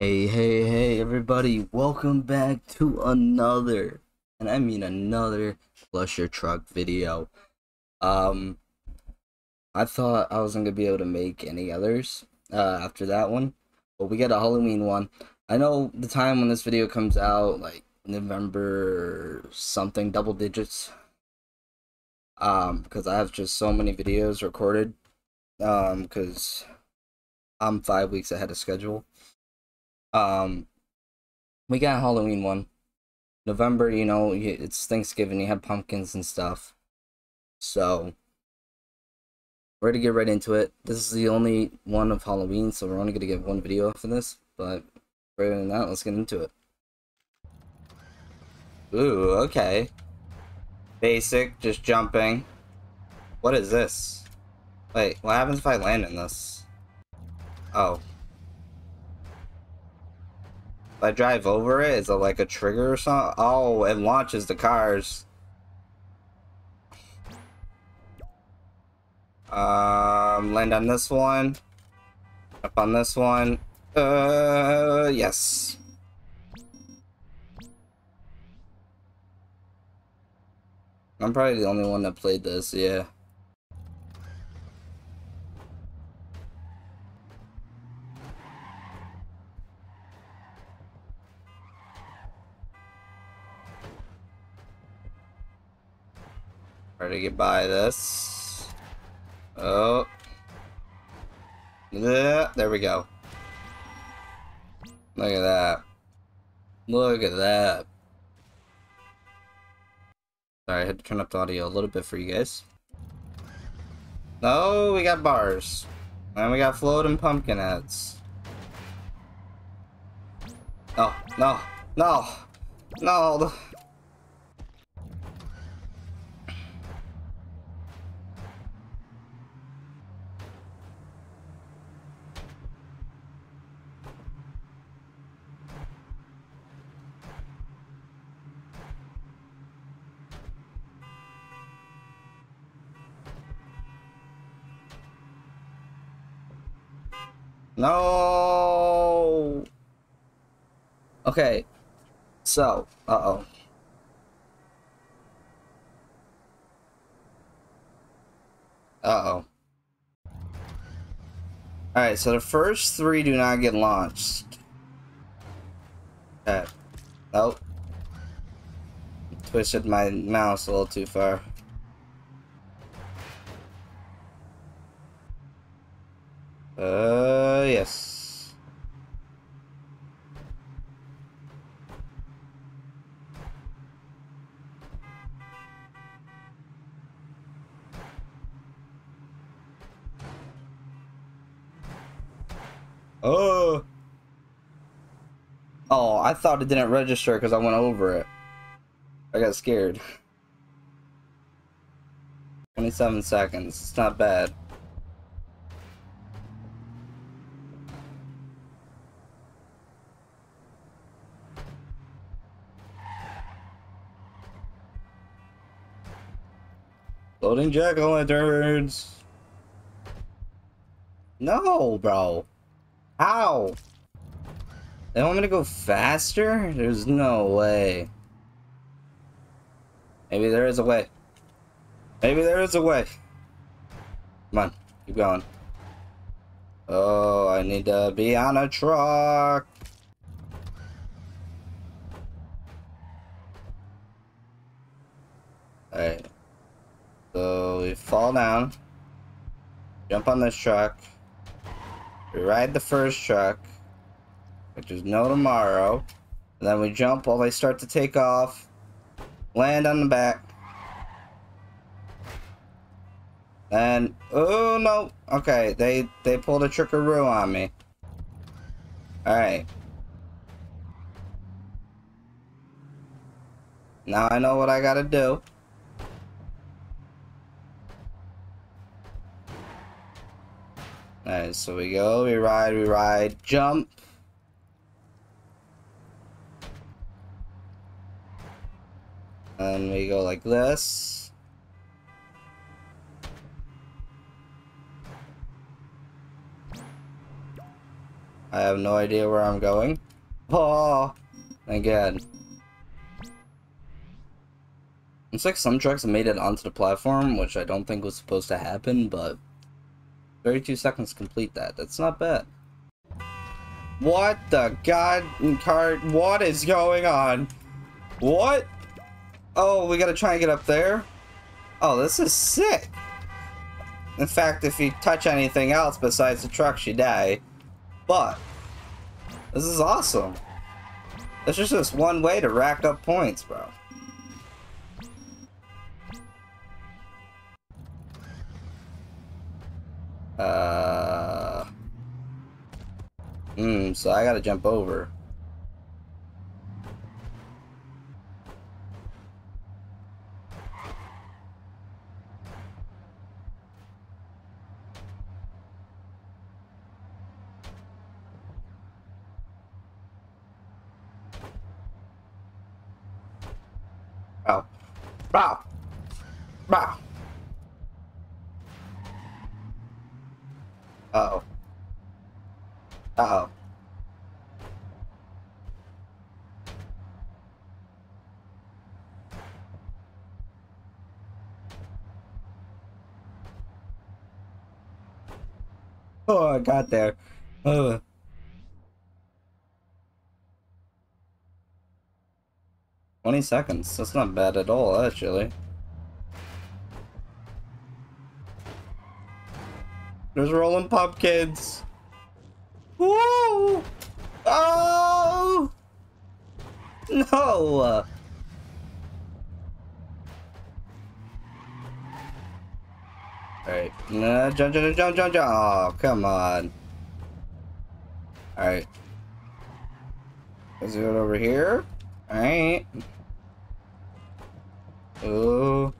Hey, hey, hey, everybody, welcome back to another, and I mean another Clustertruck video. Um, I thought I wasn't gonna be able to make any others, uh, after that one, but we got a Halloween one. I know the time when this video comes out, like, November something, double digits, um, because I have just so many videos recorded, um, because I'm five weeks ahead of schedule. Um, we got Halloween one. November, you know, it's Thanksgiving. You have pumpkins and stuff. So we're gonna get right into it. This is the only one of Halloween, so we're only gonna get one video for this. But rather than that, let's get into it. Ooh, okay. Basic, just jumping. What is this? Wait, what happens if I land in this? Oh. I drive over it, is it like a trigger or something? Oh, it launches the cars. Um, land on this one. Up on this one. Uh, yes. I'm probably the only one that played this, yeah. Try to get by this. Oh. Yeah, there we go. Look at that. Look at that. Sorry, I had to turn up the audio a little bit for you guys. No, we got bars. And we got floating pumpkin heads. Oh, no, no, no. No. Okay. So, uh-oh. Uh-oh. Alright, so the first three do not get launched. Okay. Nope. Twisted my mouse a little too far. Uh, yes. Oh. Oh, I thought it didn't register because I went over it. I got scared. 27 seconds. It's not bad. Loading jack-o'-lanterns. No, bro. How? They want me to go faster? There's no way. Maybe there is a way. Maybe there is a way. Come on, keep going. Oh, I need to be on a truck. Alright. So we fall down, jump on this truck, we ride the first truck, which is no tomorrow, and then we jump while they start to take off, land on the back, and oh no, okay, they they pulled a trickaroo on me. All right. Now I know what I gotta do. Alright, so we go, we ride, we ride, jump. And we go like this. I have no idea where I'm going. Oh, again. Looks like some trucks made it onto the platform, which I don't think was supposed to happen, but 32 seconds complete that. That's not bad. What the god cart? What is going on? What? Oh, we gotta try and get up there? Oh, this is sick. In fact, if you touch anything else besides the trucks, you die. But, this is awesome. This is just one way to rack up points, bro. Uh. Hmm, so I gotta jump over. Bow. Bow. Uh-oh. Uh-oh. Oh, I got there. Uh. Twenty seconds. That's not bad at all, actually. There's rolling pumpkins. Oh! No! Alright. Nah, jump, jump, jump, jump, jump. Oh, come on. Alright. Let's do it over here. Alright. Oh.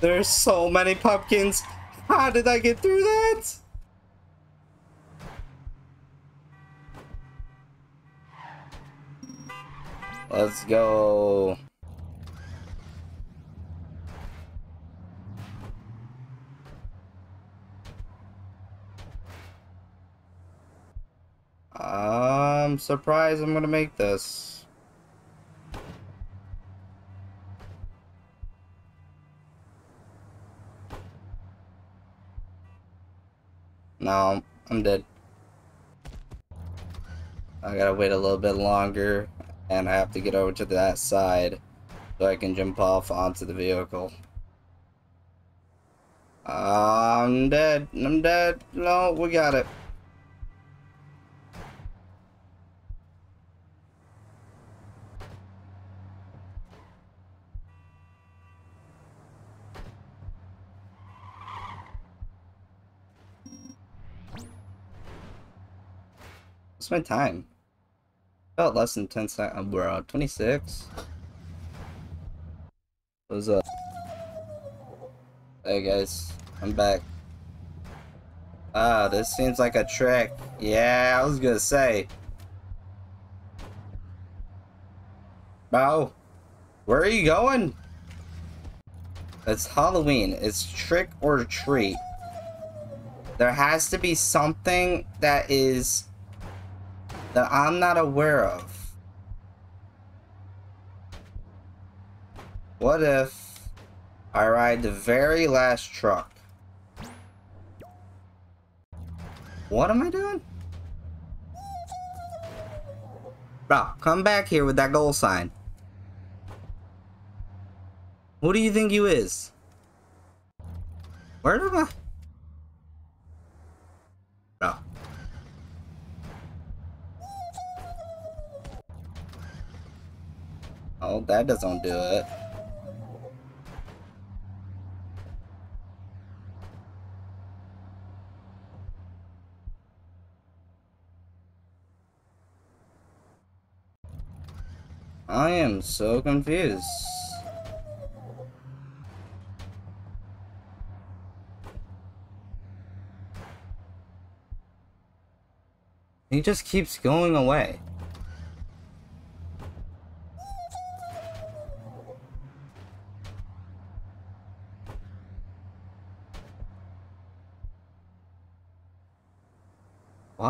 There's so many pumpkins. How did I get through that? Let's go. I'm surprised I'm gonna make this. No, I'm dead. I gotta wait a little bit longer and I have to get over to that side so I can jump off onto the vehicle. I'm dead. I'm dead. No, we got it. What's my time? About less than 10 seconds, bro. 26? What's up? Hey guys, I'm back. Ah, this seems like a trick. Yeah, I was gonna say. Bro, where are you going? It's Halloween. It's trick or treat. There has to be something that is that I'm not aware of. What if I ride the very last truck? What am I doing? Bro, come back here with that goal sign. Who do you think you is? Where am I? Oh, that doesn't do it. I am so confused. He just keeps going away.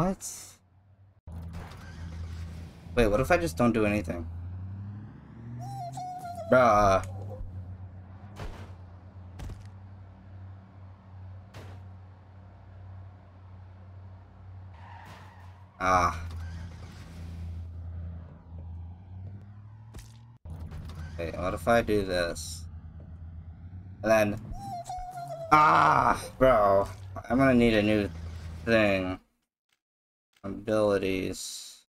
What? Wait, what if I just don't do anything? Bruh. Ah. Okay, what if I do this? And then... Ah! Bro. I'm gonna need a new thing. Abilities.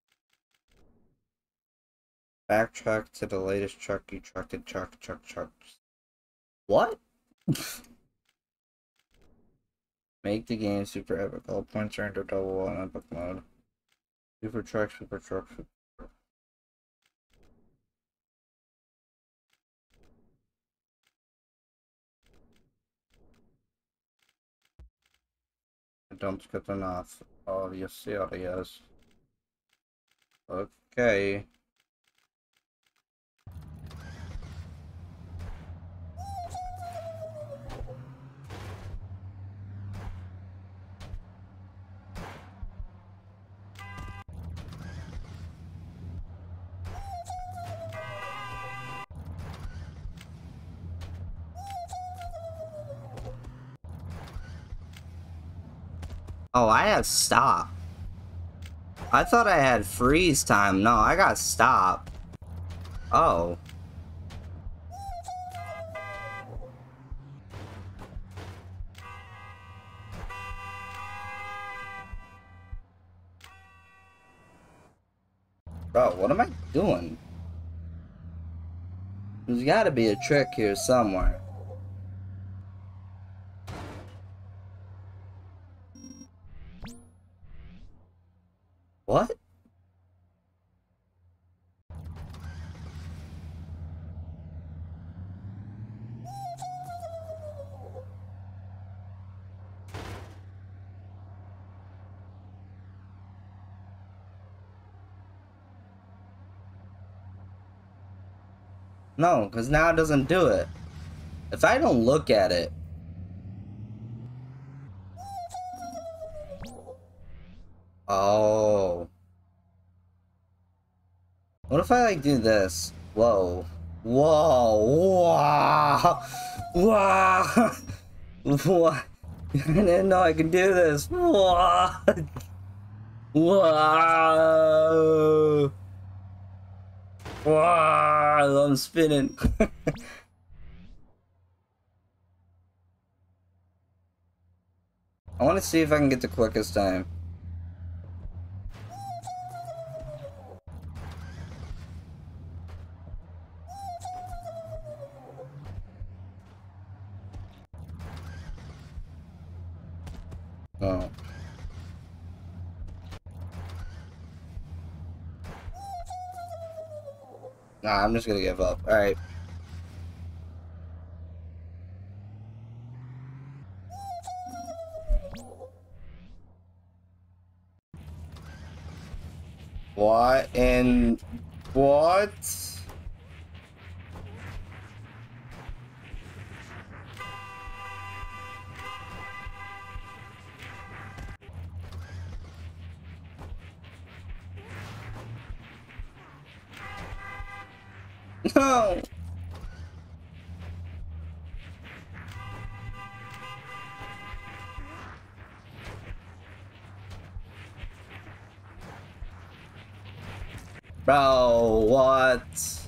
Backtrack to the latest truck you trucked it, truck, truck, truck. What? Make the game super epic. All points are double on epic mode. Super truck, super truck, super. Don't skip enough. Oh, you is. Okay. Oh, I have stop. I thought I had freeze time. No, I got stop. Oh. Bro, what am I doing? There's gotta be a trick here somewhere. What? No, because now it doesn't do it. If I don't look at it, Oh. What if I like do this? Whoa. Whoa. Wow. Wow. What? I didn't know I could do this. What? Wow. Wow. I'm spinning. I want to see if I can get the quickest time. Just gonna give up. Alright. What and what? Bro, what?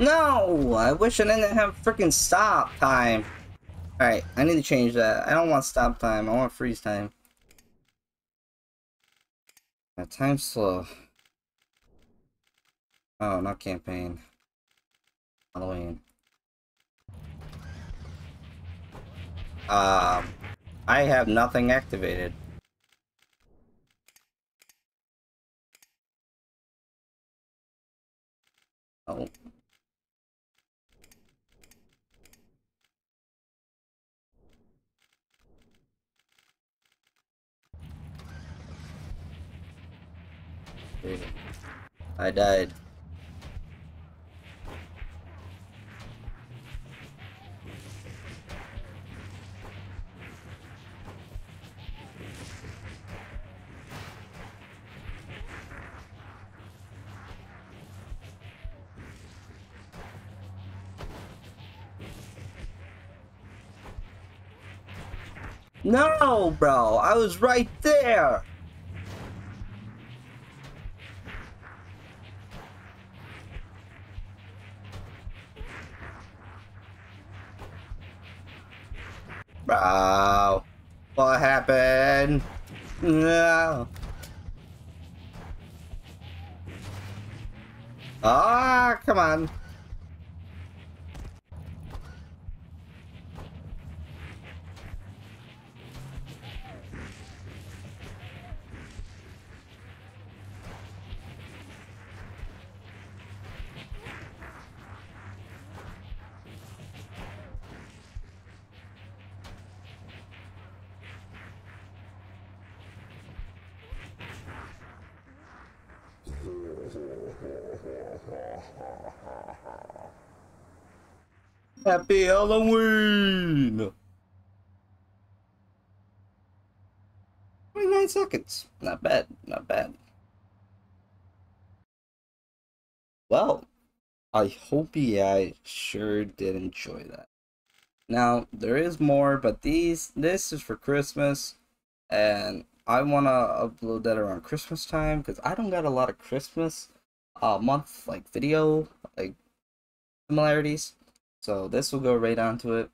No! I wish I didn't have freaking stop time. Alright, I need to change that. I don't want stop time. I want freeze time. My time's slow. Oh, not campaign. Halloween. Um, I have nothing activated. Oh. I died. No, bro, I was right there. Bro, what happened? No. Ah, come on. Happy Halloween! 29 seconds. Not bad, not bad. Well, I hope you guys sure did enjoy that. Now, there is more, but these, this is for Christmas, and I want to upload that around Christmas time, because I don't got a lot of Christmas uh, month, like, video, like, similarities. So this will go right onto it.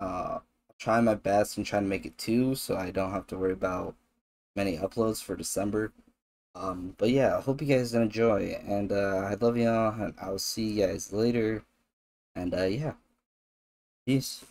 Uh, I'll try my best and try to make it two, so I don't have to worry about many uploads for December. Um, but yeah, I hope you guys enjoy, and uh, I love y'all, and I'll see you guys later. And uh, yeah, peace.